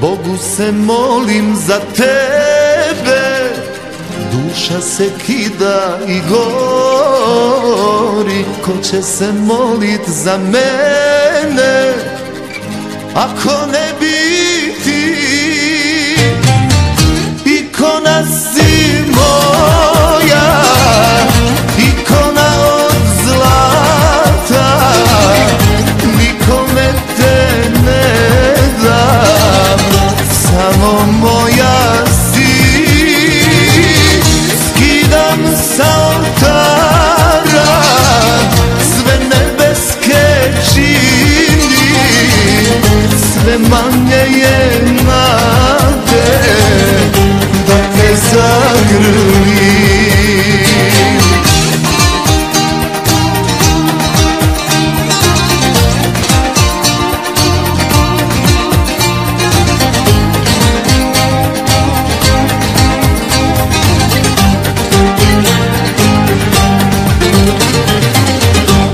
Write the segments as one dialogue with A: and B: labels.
A: Bogu se molim za tebe Duša se kida i gori. Ko će se molit za mene Ako ne bi ti Ikona si te zagrlim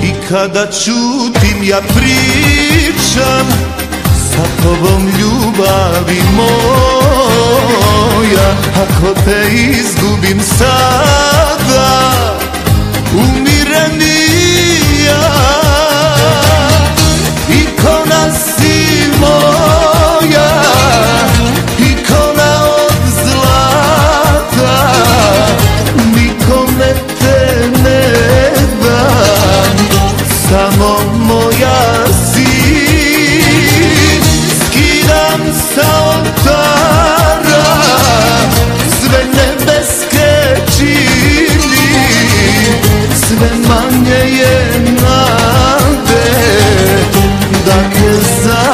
A: I kada čutim ja pričam Sa tobom ljubavi Ako te izgubim sada Umire i ja Ikona si moja Ikona od zlata Nikome te ne dam Samo moja si. Skidam sa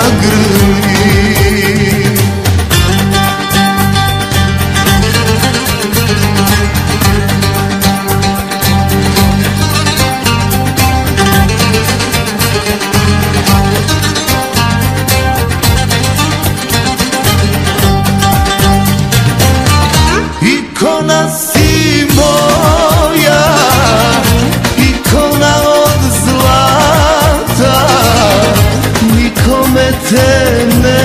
A: sagrı te ne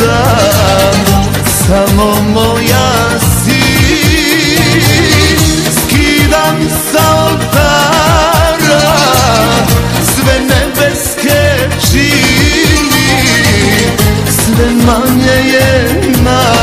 A: dam Samo moja si Skidam sa oltara Sve nebeske čini. Sve manje je nas